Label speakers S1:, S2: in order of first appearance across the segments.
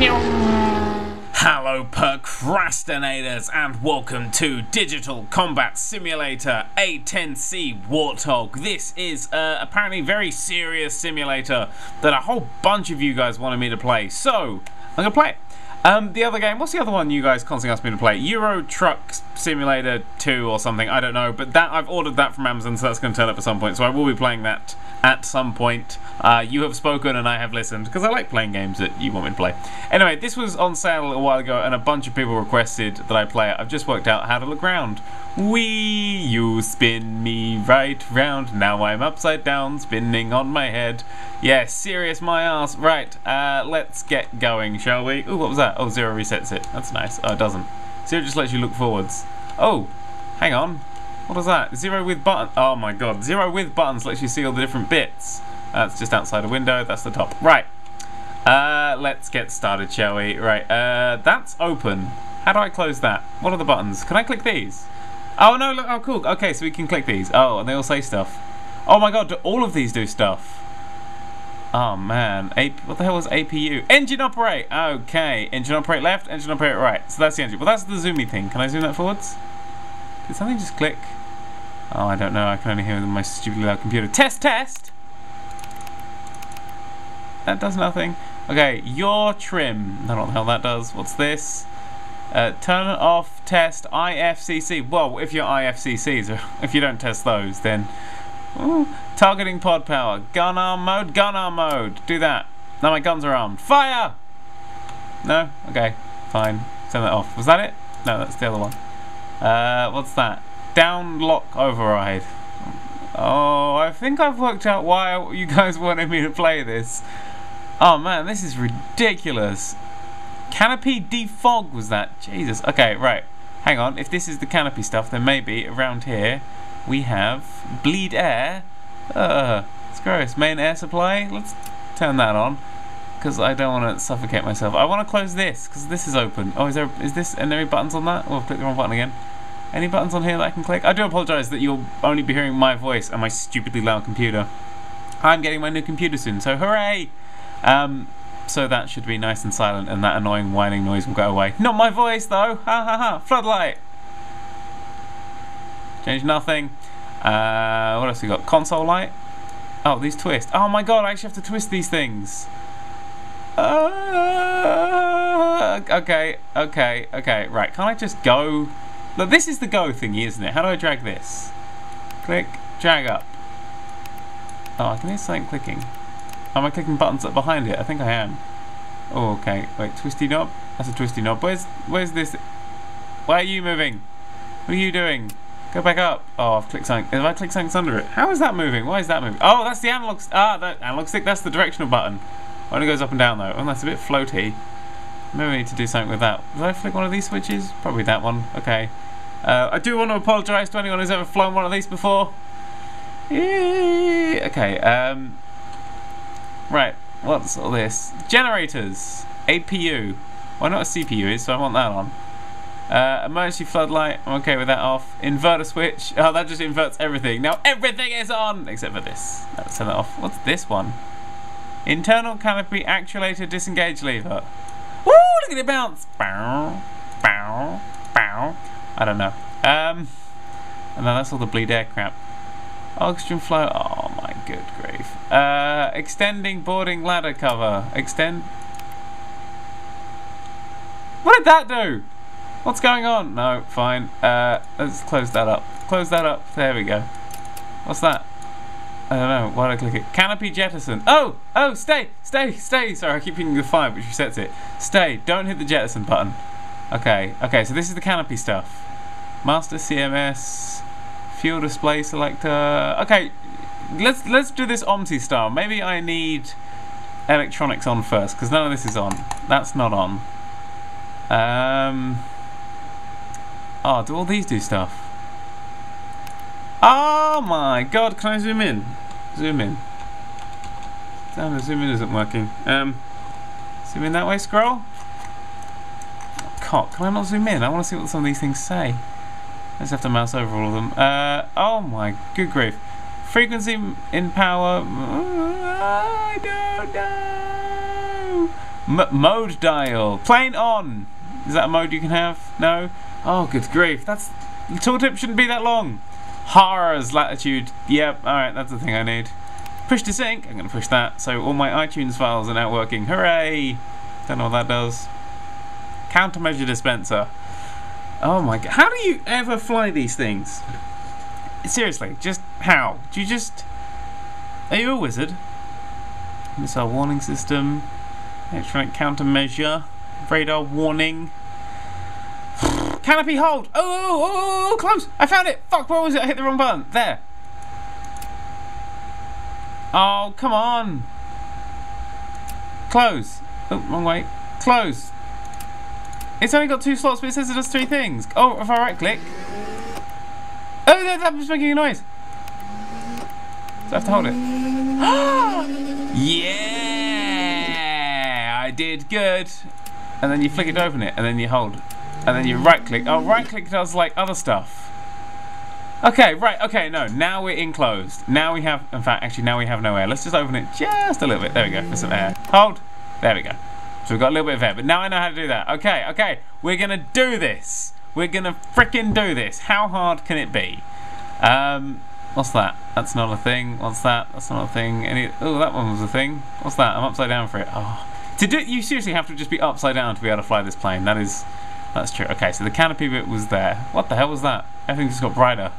S1: Hello procrastinators and welcome to Digital Combat Simulator A10C Warthog. This is uh, apparently very serious simulator that a whole bunch of you guys wanted me to play. So, I'm to play it. Um, the other game, what's the other one you guys constantly ask me to play? Euro Truck Simulator 2 or something, I don't know. But that I've ordered that from Amazon, so that's going to turn up at some point. So I will be playing that at some point. Uh, you have spoken and I have listened, because I like playing games that you want me to play. Anyway, this was on sale a while ago, and a bunch of people requested that I play it. I've just worked out how to look round. Wee, you spin me right round. Now I'm upside down, spinning on my head. Yeah, serious my ass. Right, uh, let's get going, shall we? Ooh, what was that? Oh, zero resets it. That's nice. Oh, it doesn't. Zero just lets you look forwards. Oh, hang on. What is that? Zero with button. Oh my god. Zero with buttons lets you see all the different bits. That's just outside a window. That's the top. Right. Uh, let's get started, shall we? Right. Uh, that's open. How do I close that? What are the buttons? Can I click these? Oh no, look, oh cool. Okay, so we can click these. Oh, and they all say stuff. Oh my god, do all of these do stuff? Oh man, A what the hell was APU? Engine operate! Okay, engine operate left, engine operate right. So that's the engine. Well, that's the zoomy thing. Can I zoom that forwards? Did something just click? Oh, I don't know. I can only hear my stupidly loud computer. Test, test! That does nothing. Okay, your trim. I don't know what the hell that does. What's this? Uh, turn off test IFCC. Well, if you're IFCCs, if you don't test those, then ooh, targeting pod power, gun arm mode, gun arm mode. Do that. Now my guns are armed. Fire! No? Okay, fine. Turn that off. Was that it? No, that's the other one. Uh, what's that? Down lock override. Oh, I think I've worked out why you guys wanted me to play this. Oh man, this is ridiculous. Canopy defog was that? Jesus. Okay, right. Hang on. If this is the canopy stuff, then maybe around here we have bleed air. Uh, it's gross. Main air supply. Let's turn that on because I don't want to suffocate myself. I want to close this because this is open. Oh, is there? Is this? And there any buttons on that? Oh, I've clicked the wrong button again. Any buttons on here that I can click? I do apologise that you'll only be hearing my voice and my stupidly loud computer. I'm getting my new computer soon, so hooray! Um, so that should be nice and silent and that annoying whining noise will go away. Not my voice though! Ha ha ha! Floodlight! Change nothing. Uh, what else we got? Console light? Oh, these twist. Oh my god, I actually have to twist these things. Uh, okay, okay, okay. Right, can't I just go? Look, this is the go thingy, isn't it? How do I drag this? Click, drag up. Oh, I can hear something clicking. Am I clicking buttons up behind it? I think I am. Oh, okay. Wait, twisty knob? That's a twisty knob. Where's where's this? Why are you moving? What are you doing? Go back up. Oh, I've clicked something. If I click something under it, how is that moving? Why is that moving? Oh, that's the analog. Ah, that analog stick. That's the directional button. Only goes up and down though. Oh, that's a bit floaty. Maybe I need to do something with that. Did I flick one of these switches? Probably that one. Okay. Uh, I do want to apologise to anyone who's ever flown one of these before. Okay. Um, right. What's all this? Generators. APU. Why not a CPU is, so I want that on. Uh, emergency floodlight. I'm okay with that off. Inverter switch. Oh, that just inverts everything. Now everything is on except for this. Let's turn that off. What's this one? Internal canopy actuator disengage lever. Woo! Look at it bounce. Bow, bow, bow. I don't know. Um, and then that's all the bleed air crap. Oxygen flow. Oh my good grief. Uh, extending boarding ladder cover. Extend. What did that do? What's going on? No, fine. Uh, let's close that up. Close that up. There we go. What's that? I don't know. Why did I click it? Canopy jettison. Oh! Oh, stay! Stay! Stay! Sorry, I keep hitting the 5, which resets it. Stay. Don't hit the jettison button. Okay. Okay, so this is the canopy stuff. Master CMS. Fuel display selector. Okay. Let's let's do this OMSI style. Maybe I need electronics on first, because none of this is on. That's not on. Um... Oh, do all these do stuff? Oh my god, can I zoom in? Zoom in. Damn, the zoom in isn't working. Um, zoom in that way, scroll. Oh, cock, can I not zoom in? I want to see what some of these things say. I just have to mouse over all of them. Uh, oh my good grief. Frequency in power. I don't know. M mode dial. Plane on. Is that a mode you can have? No? Oh, good grief. That's the tooltip shouldn't be that long. HARS latitude. Yep, alright, that's the thing I need. Push to sync. I'm going to push that. So all my iTunes files are now working. Hooray! Don't know what that does. Countermeasure dispenser. Oh my god. How do you ever fly these things? Seriously, just how? Do you just. Are you a wizard? Missile warning system. Electronic countermeasure. Radar warning. Canopy hold! Oh, oh, oh, oh, close! I found it! Fuck, where was it? I hit the wrong button. There. Oh, come on. Close. Oh, wrong way. Close. It's only got two slots, but it says it does three things. Oh, if I right click. Oh, that, that was making a noise. So I have to hold it. yeah! I did good. And then you flick it open it, and then you hold. And then you right click. Oh, right click does like other stuff. Okay, right, okay, no, now we're enclosed. Now we have, in fact, actually, now we have no air. Let's just open it just a little bit. There we go, for some air. Hold. There we go. So we've got a little bit of air, but now I know how to do that. Okay, okay, we're to do this. We're to freaking do this. How hard can it be? Um, what's that? That's not a thing. What's that? That's not a thing. Any? Oh, that one was a thing. What's that? I'm upside down for it. Oh. To do, you seriously have to just be upside down to be able to fly this plane. That is, that's true. Okay, so the canopy bit was there. What the hell was that? Everything just got brighter.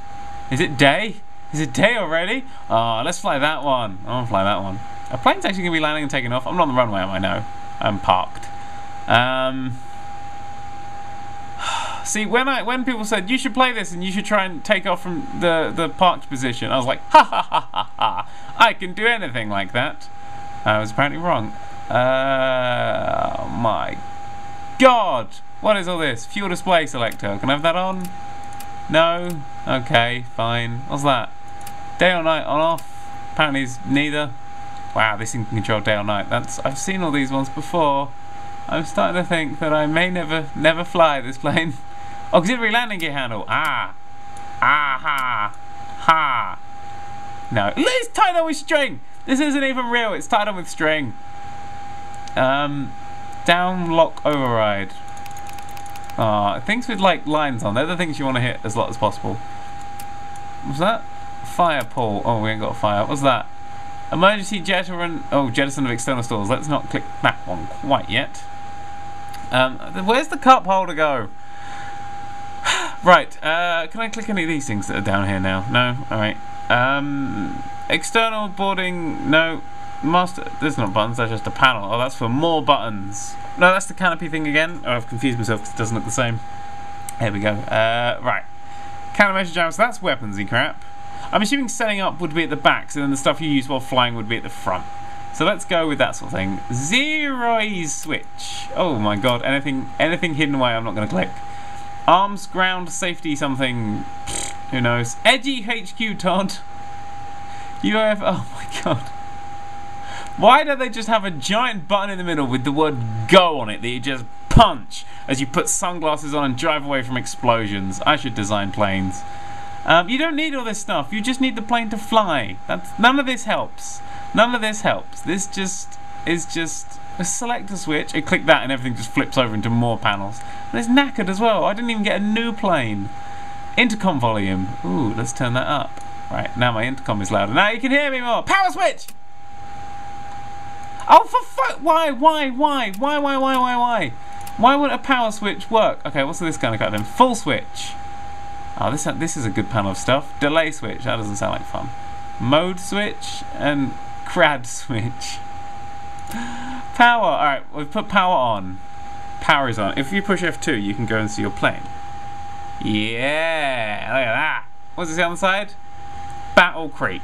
S1: Is it day? Is it day already? Oh, let's fly that one. I want to fly that one. A plane's actually going to be landing and taking off. I'm not on the runway, am I? No. I'm parked. Um, see, when I when people said you should play this and you should try and take off from the, the parked position, I was like, ha ha ha ha ha. I can do anything like that. I was apparently wrong. Uh, oh my God. What is all this? Fuel display selector. Can I have that on? No? Okay, fine. What's that? Day or night on off? Apparently it's neither. Wow, this thing can control day or night. That's I've seen all these ones before. I'm starting to think that I may never never fly this plane. Auxiliary landing gear handle. Ah. Ah ha. Ha. No. It's tied on with string. This isn't even real. It's tied on with string. Um, down lock override. Uh, things with like lines on, they're the things you want to hit as lot as possible. What's that? Fire pull. Oh, we ain't got fire. What's that? Emergency jettison. Oh, jettison of external stores. Let's not click that one quite yet. Um, where's the cup holder go? right. Uh, can I click any of these things that are down here now? No. All right. Um, external boarding. No. Master. There's not buttons. That's just a panel. Oh, that's for more buttons. No, that's the canopy thing again. Oh, I've confused myself because it doesn't look the same. Here we go. Uh, right. Countermeasure jams, so that's weaponsy crap. I'm assuming setting up would be at the back, so then the stuff you use while flying would be at the front. So let's go with that sort of thing. Zeroize switch. Oh my god, anything anything hidden away I'm not going to click. Arms, ground, safety, something. Who knows? Edgy HQ, Todd. UAF. Oh my god. Why don't they just have a giant button in the middle with the word go on it that you just punch as you put sunglasses on and drive away from explosions? I should design planes. Um, you don't need all this stuff. You just need the plane to fly. That's none of this helps. None of this helps. This just is just a select a switch and click that and everything just flips over into more panels. And it's knackered as well. I didn't even get a new plane. Intercom volume. Ooh, let's turn that up. Right, now my intercom is louder. Now you can hear me more. Power switch! Oh, for fuck! Why, why, why, why, why, why, why, why? Why would a power switch work? Okay, what's this kind of cut then? Full switch. Oh, this this is a good panel of stuff. Delay switch. That doesn't sound like fun. Mode switch and crad switch. Power. All right, we've put power on. Power is on. If you push F2, you can go and see your plane. Yeah, look at that. What's it on the side? Battle Creek.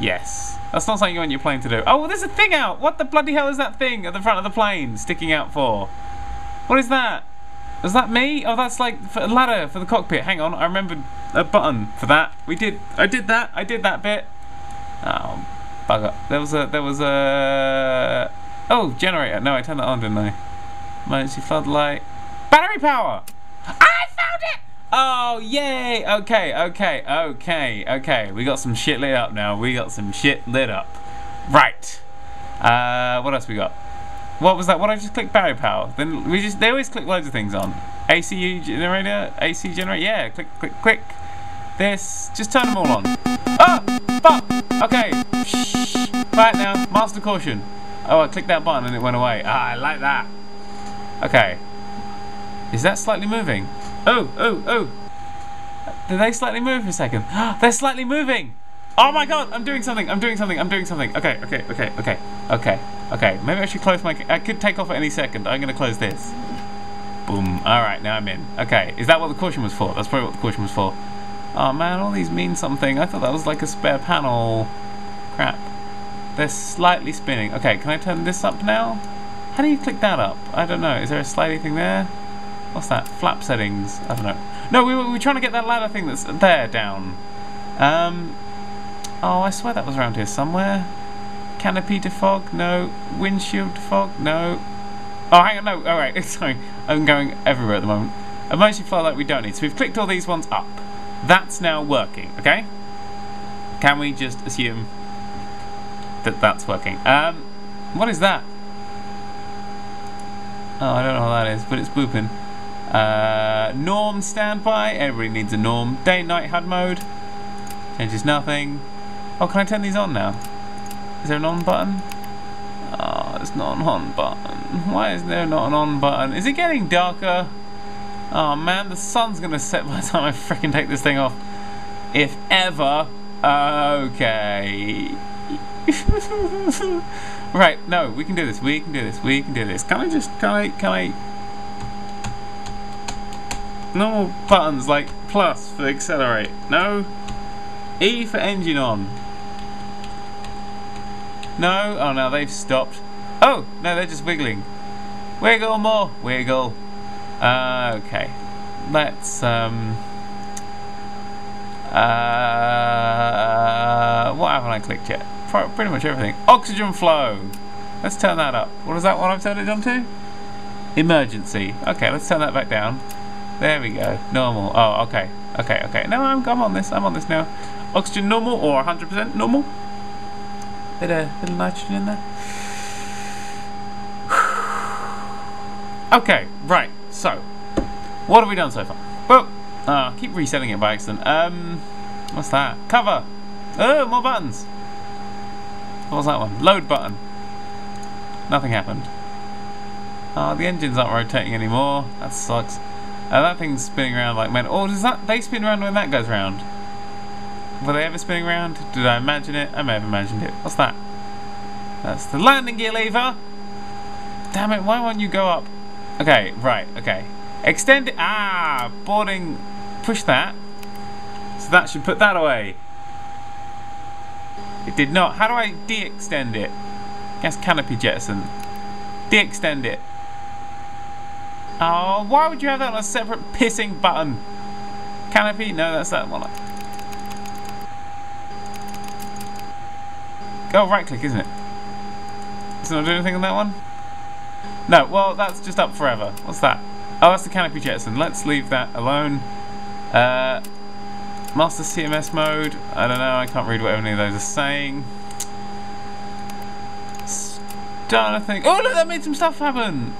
S1: Yes. That's not something you want your plane to do. Oh, there's a thing out! What the bloody hell is that thing at the front of the plane sticking out for? What is that? Is that me? Oh, that's like a ladder for the cockpit. Hang on, I remembered a button for that. We did. I did that. I did that bit. Oh, bugger. There was a. There was a. Oh, generator. No, I turned that on, didn't I? Emergency floodlight. Battery power. Oh, yay! Okay, okay, okay, okay. We got some shit lit up now. We got some shit lit up. Right. Uh, what else we got? What was that? What I just clicked battery power. Then we just they always click loads of things on. AC generator, AC generator. Yeah, click, click, click. This. Just turn them all on. Oh, fuck. Okay. Shh. Right now, master caution. Oh, I clicked that button and it went away. Ah, I like that. Okay. Is that slightly moving? Oh, oh, oh. Did they slightly move for a second? They're slightly moving. Oh my god, I'm doing something, I'm doing something, I'm doing something. Okay, okay, okay, okay, okay, okay. Maybe I should close my... I could take off at any second. I'm to close this. Boom. Alright, now I'm in. Okay, is that what the caution was for? That's probably what the caution was for. Oh man, all these mean something. I thought that was like a spare panel. Crap. They're slightly spinning. Okay, can I turn this up now? How do you click that up? I don't know. Is there a slidey thing there? What's that? Flap settings. I don't know. No, we were, we were trying to get that ladder thing that's there down. Um, oh, I swear that was around here somewhere. Canopy defog? No. Windshield defog? No. Oh, hang on. No. All right. Sorry. I'm going everywhere at the moment. Emergency floodlight we don't need. So we've clicked all these ones up. That's now working, okay? Can we just assume that that's working? Um, what is that? Oh, I don't know what that is, but it's booping. Uh, norm standby. Everybody needs a norm. Day night HUD mode. Changes nothing. Oh, can I turn these on now? Is there an on button? Oh, it's not an on button. Why is there not an on button? Is it getting darker? Oh man, the sun's gonna set by the time I freaking take this thing off. If ever. Okay. right, no, we can do this, we can do this, we can do this. Can I just, can I, can I... Normal buttons like plus for accelerate. No. E for engine on. No, oh no, they've stopped. Oh, no, they're just wiggling. Wiggle more, wiggle. Uh, okay. Let's, um... Uh, what haven't I clicked yet? Pretty much everything. Oxygen flow. Let's turn that up. What is that one I've turned it on to? Emergency. Okay, let's turn that back down. There we go. Normal. Oh, okay. Okay, okay. No, I'm, I'm on this. I'm on this now. Oxygen normal or 100% normal? Bit of, bit of nitrogen in there. okay, right. So, what have we done so far? Well, uh, keep resetting it by accident. Um, what's that? Cover. Oh, more buttons. What was that one? Load button. Nothing happened. Oh, the engines aren't rotating anymore. That sucks. Uh, that thing's spinning around like man. Oh, does that? They spin around when that goes round. Were they ever spinning around? Did I imagine it? I may have imagined it. What's that? That's the landing gear lever. Damn it! Why won't you go up? Okay, right. Okay. Extend it. Ah, boarding. Push that. So that should put that away. It did not. How do I de-extend it? Guess canopy jettison. De-extend it. Oh, why would you have that on a separate pissing button? Canopy? No, that's that one. Oh, right click, isn't it? Does it not do anything on that one? No, well, that's just up forever. What's that? Oh, that's the canopy jettison. Let's leave that alone. Uh, master CMS mode. I don't know. I can't read what any of those are saying. Starting to think. Oh, look, that made some stuff happen.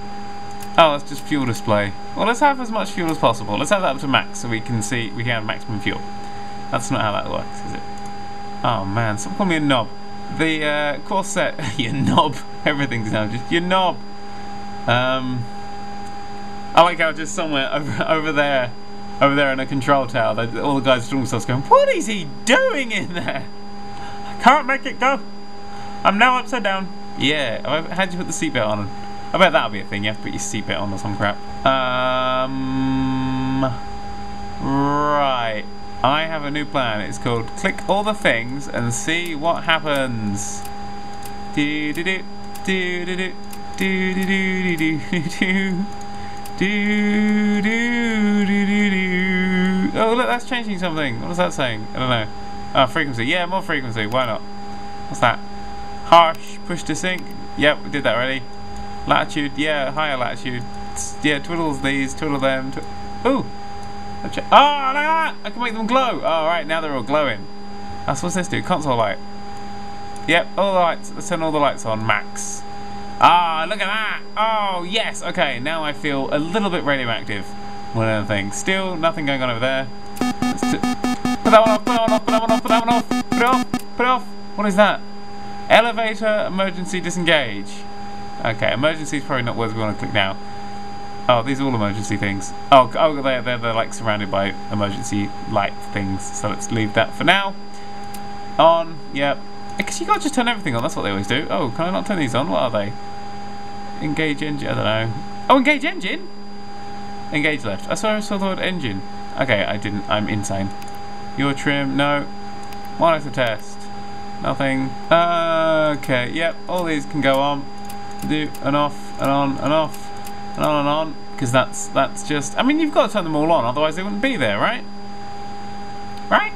S1: Oh, that's just fuel display. Well, let's have as much fuel as possible. Let's have that up to max so we can see we can have maximum fuel. That's not how that works, is it? Oh man, stop call me a knob. The uh, Corset, your knob. Everything's now just your knob. Um, I like how just somewhere over, over there, over there in a control tower, all the guys are themselves going, "What is he doing in there? I can't make it go. I'm now upside down." Yeah, how'd you put the seatbelt on? I bet that'll be a thing. You have to put your seatbelt on or some crap. Um, right. I have a new plan. It's called click all the things and see what happens. Do do do do do do do do do do do do Oh look, that's changing something. What is that saying? I don't know. Oh, frequency. Yeah, more frequency. Why not? What's that? HARS. Push to sync. Yep, we did that already. Latitude, yeah, higher latitude. Yeah, twiddles these, twiddle them. Tw Ooh! Oh, look that! I can make them glow! Oh, now they're all glowing. That's what's this do? Console light. Yep, all the lights. Let's turn all the lights on, max. Ah, look at that! Oh, yes! Okay, now I feel a little bit radioactive. One other thing. Still nothing going on over there. Put that one off, put that one off, put that one off, put that one off, put it off, put it off. What is that? Elevator emergency disengage. Okay, emergency is probably not worth we want to click now. Oh, these are all emergency things. Oh, oh they're, they're, they're like surrounded by emergency light things. So let's leave that for now. On, yep. Because you can't just turn everything on, that's what they always do. Oh, can I not turn these on? What are they? Engage engine, I don't know. Oh, engage engine? Engage left. I saw, I saw the word engine. Okay, I didn't, I'm insane. Your trim, no. Monitor test. Nothing. Uh, okay, yep, all these can go on. Do, and off, and on, and off and on and on because that's that's just I mean you've got to turn them all on otherwise they wouldn't be there right right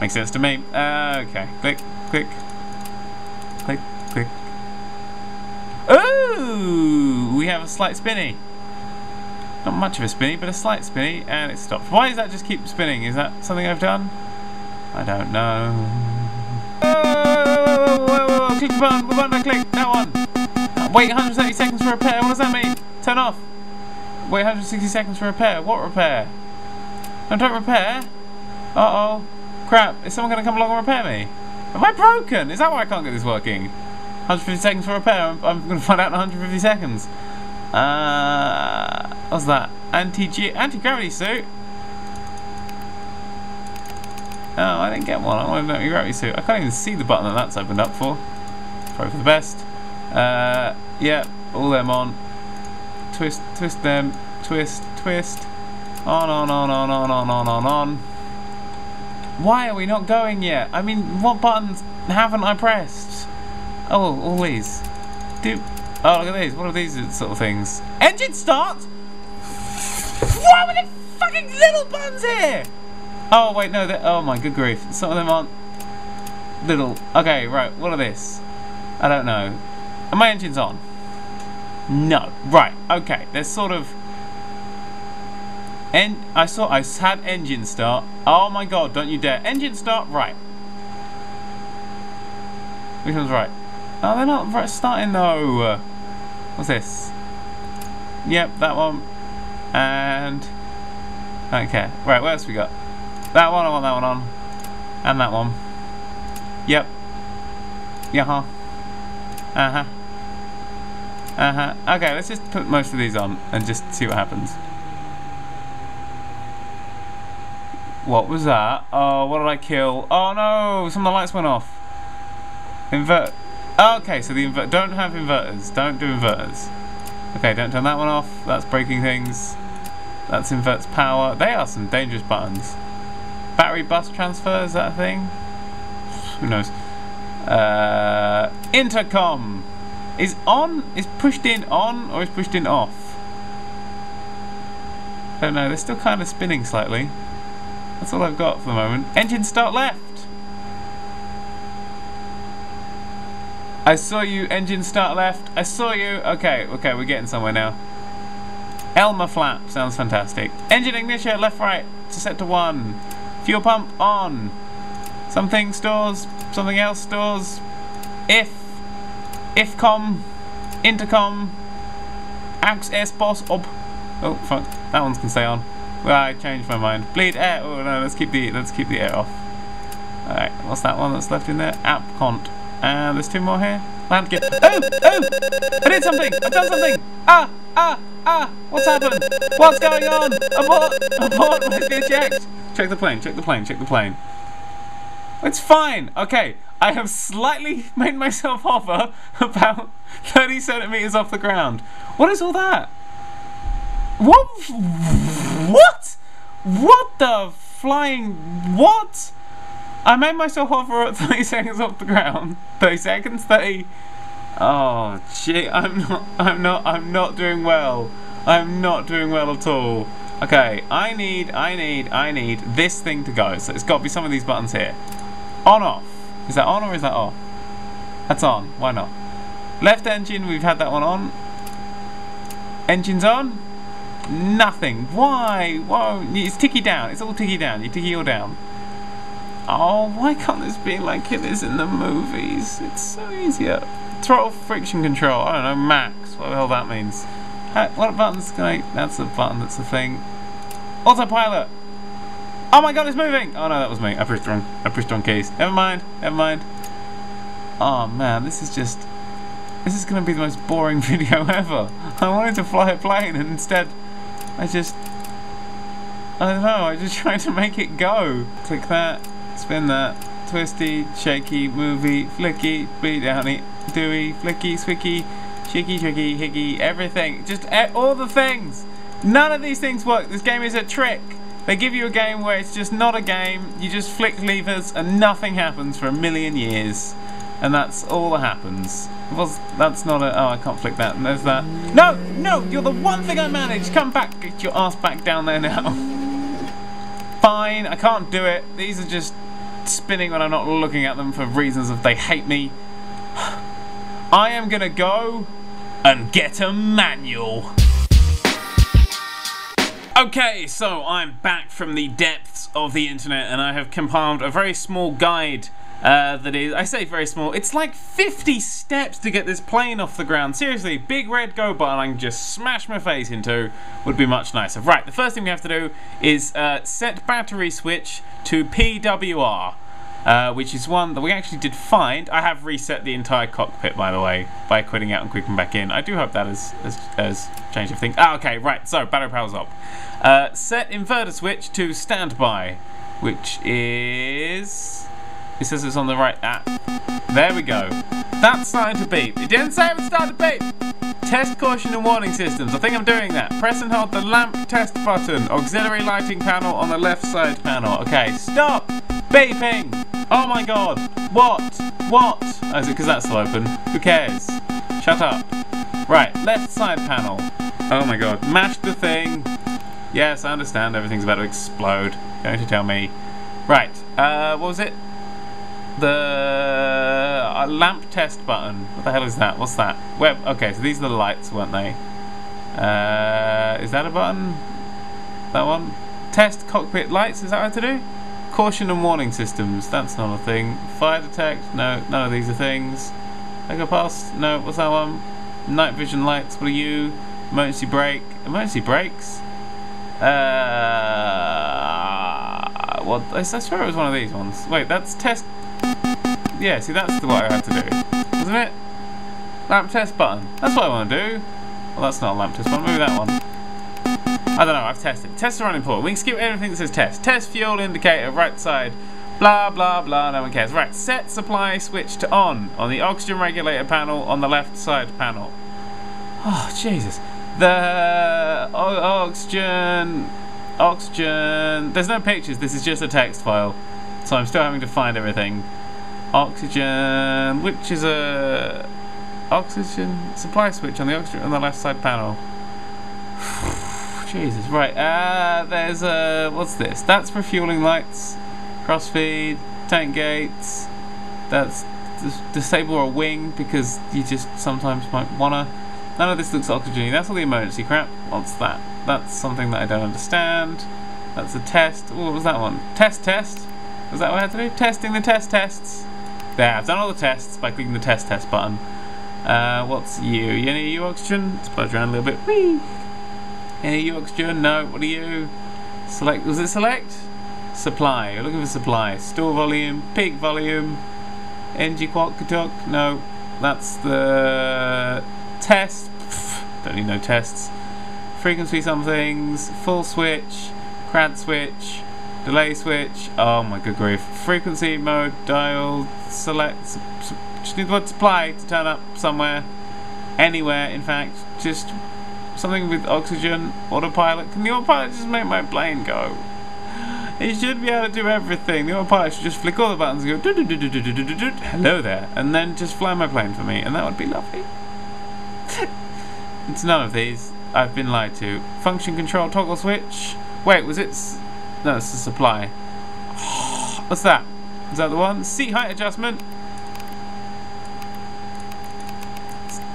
S1: makes sense to me uh, okay click click click click oh we have a slight spinny not much of a spinny but a slight spinny and it stopped why does that just keep spinning is that something I've done I don't know oh, click the button, the button I click, that one wait 130 seconds for repair what does that mean Turn off. Wait 160 seconds for repair. What repair? No, don't repair. Uh-oh. Crap. Is someone going to come along and repair me? Am I broken? Is that why I can't get this working? 150 seconds for repair. I'm, I'm going to find out in 150 seconds. Uh, what's that? Anti anti-gravity suit. Oh, I didn't get one. I want an anti-gravity suit. I can't even see the button that that's opened up for. Probably for the best. Uh, yeah, all them on twist, twist them, twist, twist. On, on, on, on, on, on, on, on, on. Why are we not going yet? I mean, what buttons haven't I pressed? Oh, all these. Do. Oh, look at these. What are these sort of things? Engine start? What are the fucking little buttons here? Oh, wait, no. Oh, my good grief. Some of them aren't little. Okay, right. What are this? I don't know. Are my engines on? No. Right. Okay. There's sort of. En I saw. I had engine start. Oh my god! Don't you dare! Engine start. Right. Which one's right? Oh, they're not right starting though. What's this? Yep, that one. And. Okay. Right. What else we got? That one. I want that one on. And that one. Yep. Yeah. huh. Uh huh. Uh-huh. Okay, let's just put most of these on and just see what happens. What was that? Oh, what did I kill? Oh no, some of the lights went off. Invert. okay, so the invert. Don't have inverters. Don't do inverters. Okay, don't turn that one off. That's breaking things. That's inverts power. They are some dangerous buttons. Battery bus transfer, is that a thing? Who knows? Uh, intercom. Is on, is pushed in on or is pushed in off? I don't know, they're still kind of spinning slightly. That's all I've got for the moment. Engine start left! I saw you, engine start left. I saw you. Okay, okay, we're getting somewhere now. Elmer flap, sounds fantastic. Engine ignition, left, right, to set to one. Fuel pump on. Something stores, something else stores. If IFCOM, intercom, ax s boss up. Oh fuck, that one can stay on. Well, I changed my mind. Bleed air. Oh no, let's keep the let's keep the air off. Alright, what's that one that's left in there? App cont. And there's two more here. Land gear. Oh! Oh! I did something! I've done something! Ah! Ah! Ah! What's happened? What's going on? Abort! Abort! Let's eject! Check the plane, check the plane, check the plane. It's fine! Okay, I have slightly made myself hover about 30 centimeters off the ground. What is all that? What? What? What the flying? What? I made myself hover at 30 seconds off the ground. 30 seconds, 30. Oh, gee, I'm not, I'm not, I'm not doing well. I'm not doing well at all. Okay, I need, I need, I need this thing to go. So it's got to be some of these buttons here. On, off. Is that on or is that off? That's on. Why not? Left engine, we've had that one on. Engine's on. Nothing. Why? Whoa. It's ticky down. It's all ticky down. You ticky all down. Oh, why can't this be like it is in the movies? It's so easier. Uh, throttle friction control. I don't know, max. What the hell that means. Uh, what button's going to That's a button, that's the thing. Autopilot! Oh my god, it's moving! Oh no, that was me. I pushed wrong. I pushed wrong keys. Never mind, never mind. Oh man, this is just... This is going to be the most boring video ever. I wanted to fly a plane and instead I just... I don't know, I just tried to make it go. Click that, spin that, twisty, shaky, movie, flicky, beat downy, dewy, flicky, swicky, shaky, tricky, hickey, everything. Just all the things. None of these things work. This game is a trick. They give you a game where it's just not a game. You just flick levers and nothing happens for a million years. And that's all that happens. Was that's not a oh I can't flick that. And there's that. No, no, you're the one thing I managed. Come back, get your ass back down there now. Fine, I can't do it. These are just spinning when I'm not looking at them for reasons of they hate me. I am gonna go and get a manual. Okay, so I'm back from the depths of the internet and I have compiled a very small guide uh, that is, I say very small, it's like 50 steps to get this plane off the ground. Seriously, big red go button I can just smash my face into would be much nicer. Right, the first thing we have to do is uh, set battery switch to PWR. Uh, which is one that we actually did find. I have reset the entire cockpit, by the way, by quitting out and clicking back in. I do hope that has, has, has changed everything. Ah, okay, right, so battery power's up. Uh, set inverter switch to standby, which is it says it's on the right. Ah, there we go. That's starting to beep. It didn't say it would start to beep. Test caution and warning systems. I think I'm doing that. Press and hold the lamp test button. Auxiliary lighting panel on the left side panel. Okay, stop beeping. Oh my god. What? What? Oh, is it because that's still open? Who cares? Shut up. Right, left side panel. Oh my god. Mash the thing. Yes, I understand everything's about to explode. Going to tell me. Right, uh, what was it? the uh, lamp test button. What the hell is that? What's that? Where? Okay, so these are the lights, weren't they? Uh, is that a button? That one? Test cockpit lights. Is that what to do? Caution and warning systems. That's not a thing. Fire detect. No, none of these are things. I go past. No. What's that one? Night vision lights. What are you? Emergency brake. Emergency brakes. Uh, what? I swear it was one of these ones. Wait, that's test yeah, see that's what I had to do, wasn't it? Lamp test button. That's what I want to do. Well, that's not a lamp test button. Maybe that one. I don't know. I've tested. Tests are unimportant. We can skip everything that says test. Test fuel indicator, right side. Blah, blah, blah. No one cares. Right. Set supply switch to on on the oxygen regulator panel on the left side panel. Oh, Jesus. The oxygen... Oxygen... There's no pictures. This is just a text file. So I'm still having to find everything. Oxygen, which is a oxygen supply switch on the oxygen on the left side panel. Jesus, right. Uh, there's a what's this? That's refueling lights, crossfeed, tank gates. That's disable a wing because you just sometimes might wanna. None of this looks oxygeny. That's all the emergency crap. What's that? That's something that I don't understand. That's a test. what was that one? Test test. Was that what I had to do? Testing the test tests. There, I've done all the tests by clicking the test test button. Uh, what's you? You need you oxygen? Let's around a little bit. Whee! Any oxygen? No. What are you? Select. Was it select? Supply. You're looking for supply. Store volume. Peak volume. Energy qualk No. That's the test. don't need no tests. Frequency somethings. Full switch. Crad switch delay switch, oh my good grief, frequency mode, dial, select, just need the word supply to turn up somewhere, anywhere in fact, just something with oxygen, autopilot, can the autopilot just make my plane go? It should be able to do everything. The autopilot should just flick all the buttons and go, hello there, and then just fly my plane for me, and that would be lovely. it's none of these. I've been lied to. Function control toggle switch. Wait, was it no, it's the supply. What's that? Is that the one? Seat height adjustment.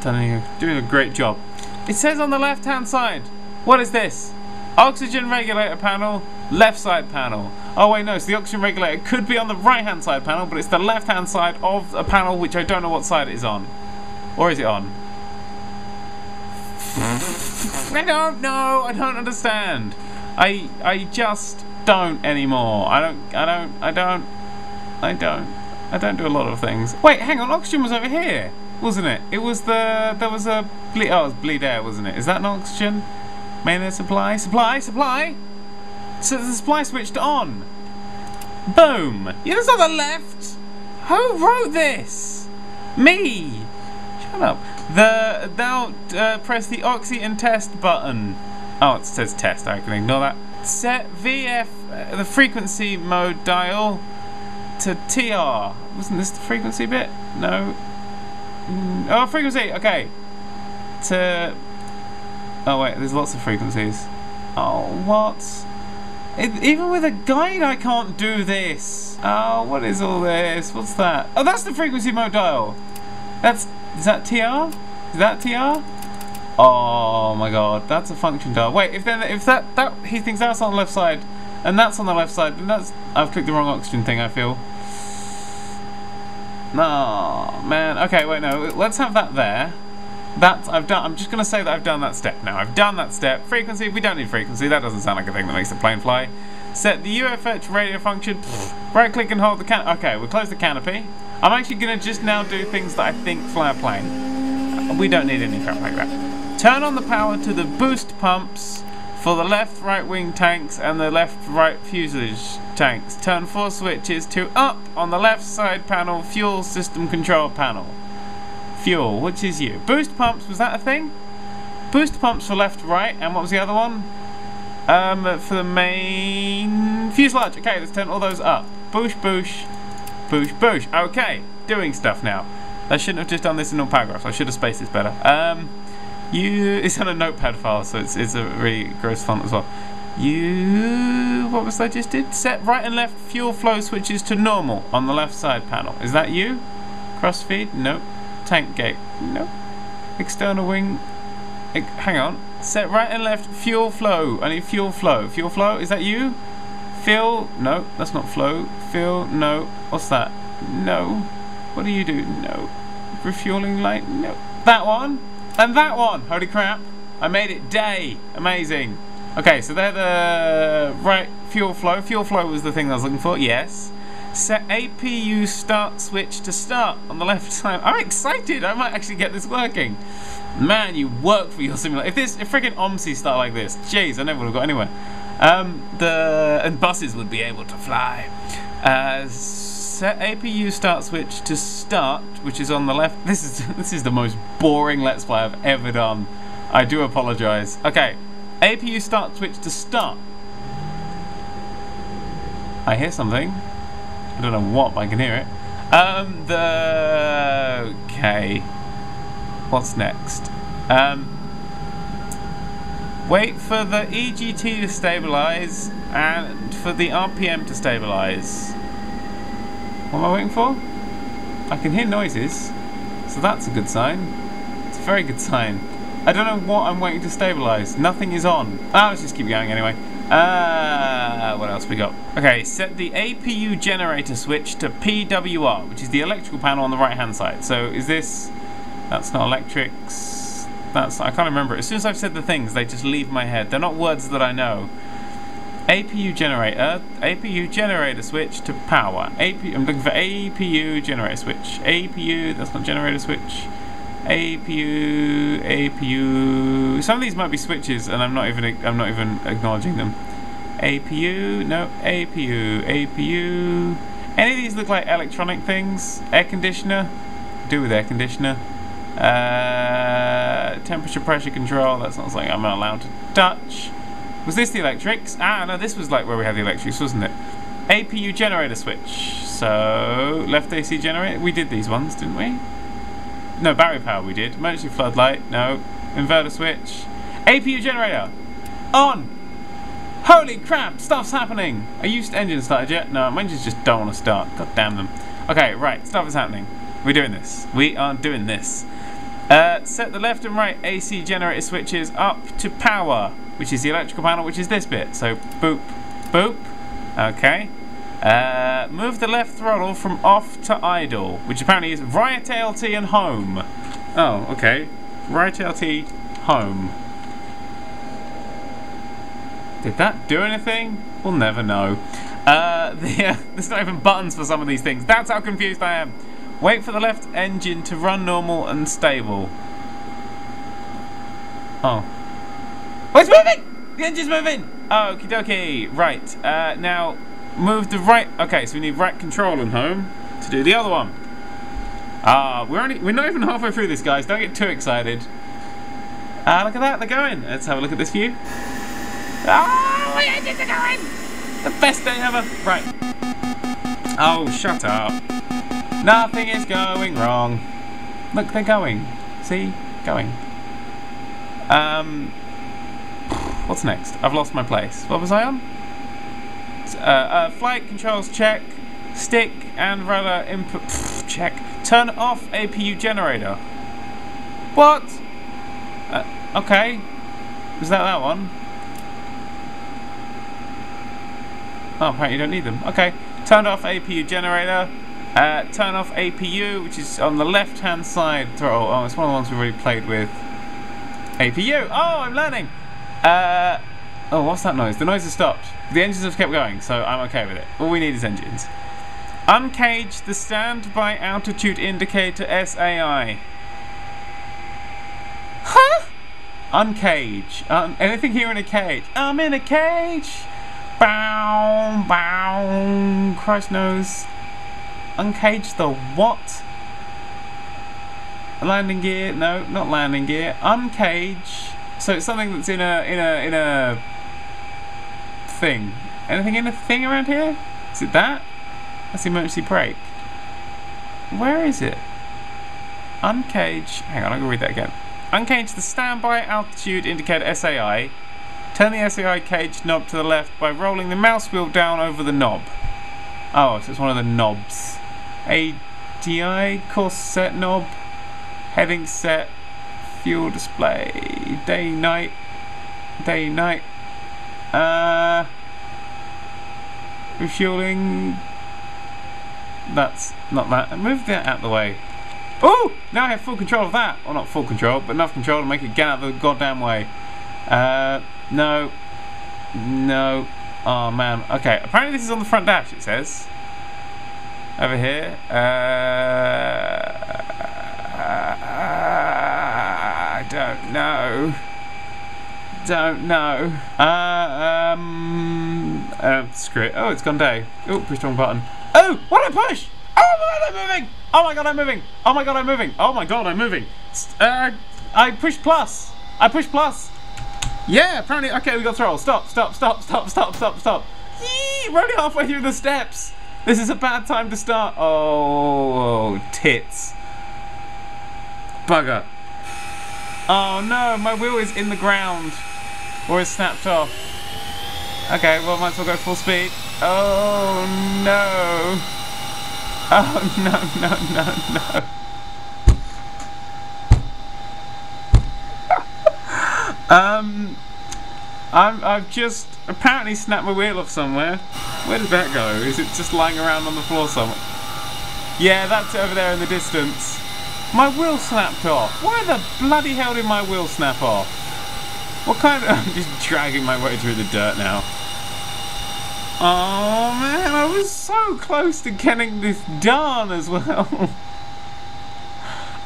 S1: Doing doing a great job. It says on the left hand side. What is this? Oxygen regulator panel, left side panel. Oh wait, no, so the oxygen regulator could be on the right hand side panel, but it's the left hand side of a panel which I don't know what side it is on. Or is it on? I don't know. I don't understand. I I just don't anymore. I don't I don't I don't I don't I don't do a lot of things. Wait, hang on. Oxygen was over here, wasn't it? It was the there was a bleed. Oh, it was bleed air, wasn't it? Is that an oxygen? Main air supply. Supply. Supply. So the supply switched on. Boom. Yeah, that's on the left. Who wrote this? Me. Shut up. The now uh, press the oxy and test button. Oh, it says test. I can ignore that. Set VF uh, the frequency mode dial to TR. Wasn't this the frequency bit? No. Mm, oh, frequency. Okay. To. Oh wait, there's lots of frequencies. Oh, what? It, even with a guide, I can't do this. Oh, what is all this? What's that? Oh, that's the frequency mode dial. That's is that TR? Is that TR? Oh my god, that's a function dial. Wait, if then if that that he thinks that's on the left side, and that's on the left side, then that's I've clicked the wrong oxygen thing. I feel. No, man. Okay, wait, no. Let's have that there. That I've done. I'm just going to say that I've done that step now. I've done that step. Frequency. We don't need frequency. That doesn't sound like a thing that makes the plane fly. Set the UFH radio function. Right click and hold the can. Okay, we close the canopy. I'm actually going to just now do things that I think fly a plane. We don't need any crap like that. Turn on the power to the boost pumps for the left right wing tanks and the left right fuselage tanks. Turn four switches to up on the left side panel fuel system control panel. Fuel, which is you. Boost pumps, was that a thing? Boost pumps for left right and what was the other one? Um, for the main fuselage. Okay, let's turn all those up. Boosh, boosh, boosh, boosh. Okay, doing stuff now. I shouldn't have just done this in all paragraphs. I should have spaced this better. Um, you, it's on a notepad file, so it's, it's a really gross font as well. You, what was I just did? Set right and left fuel flow switches to normal on the left side panel. Is that you? Crossfeed? Nope. Tank gate? Nope. External wing? hang on. Set right and left fuel flow. I need fuel flow. Fuel flow, is that you? Fill? No, that's not flow. Fill? No. What's that? No. What do you do? No. Refueling light? No. That one? And that one! Holy crap! I made it day! Amazing! Okay, so they're the right fuel flow. Fuel flow was the thing I was looking for, yes. Set APU start switch to start on the left side. I'm excited! I might actually get this working. Man, you work for your simulator. If this, if freaking OMSI start like this, jeez, I never would have got anywhere. Um, the and buses would be able to fly. Uh, set APU start switch to start, which is on the left. This is this is the most boring Let's Play I've ever done. I do apologise. Okay, APU start switch to start. I hear something. I don't know what, but I can hear it. Um, the okay. What's next? Um, wait for the EGT to stabilize and for the RPM to stabilize. What am I waiting for? I can hear noises, so that's a good sign. It's a very good sign. I don't know what I'm waiting to stabilize. Nothing is on. Ah, let's just keep going anyway. Uh, what else we got? Okay, set the APU generator switch to PWR, which is the electrical panel on the right hand side. So is this, that's not electrics, that's, I can't remember. As soon as I've said the things, they just leave my head. They're not words that I know. APU generator, APU generator switch to power. APU, I'm looking for APU generator switch. APU, that's not generator switch. APU, APU. Some of these might be switches, and I'm not even I'm not even acknowledging them. APU, no, APU, APU. Any of these look like electronic things? Air conditioner, do with air conditioner. Uh, temperature, pressure control. That's not something I'm not allowed to touch. Was this the electrics? Ah, no, this was like where we had the electrics, wasn't it? APU generator switch. So, left AC generator. We did these ones, didn't we? No, battery power we did. Emergency floodlight. No. Inverter switch. APU generator. On. Holy crap, stuff's happening. Are used engine started yet? No, my engines just don't want to start. God damn them. Okay, right, stuff is happening. We're doing this. We are doing this. Uh, set the left and right AC generator switches up to power which is the electrical panel, which is this bit. So boop, boop. Okay. Uh, move the left throttle from off to idle, which apparently is right ALT and home. Oh, okay. Right LT home. Did that do anything? We'll never know. Uh, the, uh, there's not even buttons for some of these things. That's how confused I am. Wait for the left engine to run normal and stable. Oh. Oh, it's moving! The engine's moving! Oh, okie dokie. Right. Uh, now, move the right. Okay, so we need right control and home to do the other one. Ah, uh, we're only we're not even halfway through this, guys. Don't get too excited. Ah, uh, look at that, they're going. Let's have a look at this view. Oh, the engines are going! The best day ever. Right. Oh, shut up. Nothing is going wrong. Look, they're going. See? Going. Um, what's next? I've lost my place. What was I on? Uh, uh, flight controls check. Stick and rudder input check. Turn off APU generator. What? Uh, okay. Was that that one? Oh, you don't need them. Okay. Turn off APU generator. Uh, turn off APU, which is on the left-hand side throttle. Oh, it's one of the ones we've already played with. APU. Oh, I'm learning. Uh, oh, what's that noise? The noise has stopped. The engines have kept going, so I'm okay with it. All we need is engines. Uncage the standby altitude indicator SAI. Huh? Uncage. Um, anything here in a cage? I'm in a cage. Bow, bow. Christ knows. Uncage the what? Landing gear? No, not landing gear. Uncage. So it's something that's in a in a in a thing. Anything in a thing around here? Is it that? That's the emergency brake. Where is it? Uncage. Hang on, I'm gonna read that again. Uncage the standby altitude indicator SAI. Turn the SAI cage knob to the left by rolling the mouse wheel down over the knob. Oh, so it's one of the knobs. ADI course set knob. Heading set, fuel display, day, night, day, night. Uh, refueling. That's not that. Move that out the way. Oh, now I have full control of that. Well, not full control, but enough control to make it get out of the goddamn way. Uh, no, no. Oh man. Okay. Apparently this is on the front dash. It says over here. Uh, I don't know. Don't know. Uh, um, uh, screw it. Oh, it's gone day. Oh, push wrong button. Oh, what did I push? Oh my god, I'm moving! Oh my god, I'm moving! Oh my god, I'm moving! Oh my god, I'm moving! Uh, I pushed plus! I pushed plus! Yeah, apparently, okay, we got throttle. Stop, stop, stop, stop, stop, stop, stop. Yee, we're only halfway through the steps. This is a bad time to start. Oh, tits. Bugger. Oh no, my wheel is in the ground. Or it's snapped off. Okay, well, might as well go full speed. Oh no. Oh no, no, no, no. um, I'm, I've just apparently snapped my wheel off somewhere. Where did that go? Is it just lying around on the floor somewhere? Yeah, that's over there in the distance. My wheel snapped off. Why the bloody hell did my wheel snap off? What kind of... I'm just dragging my way through the dirt now. Oh man, I was so close to getting this done as well.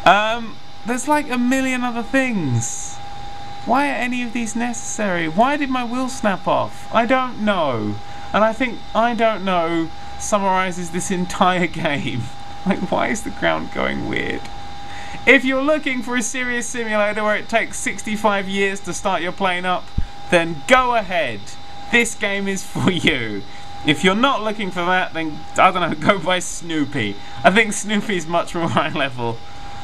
S1: um, there's like a million other things. Why are any of these necessary? Why did my wheel snap off? I don't know. And I think I don't know summarizes this entire game. Like, why is the ground going weird? If you're looking for a serious simulator where it takes 65 years to start your plane up, then go ahead. This game is for you. If you're not looking for that, then, I don't know, go buy Snoopy. I think Snoopy's much more high level.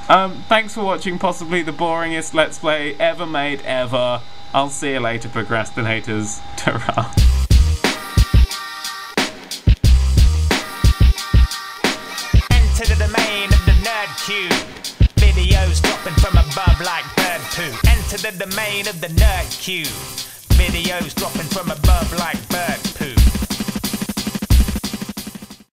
S1: Um, thanks for watching possibly the boringest Let's Play ever made ever. I'll see you later, procrastinators. Enter the domain of the nerd cube dropping from above like bird poo. Enter the domain of the nerd cube. Videos dropping from above like bird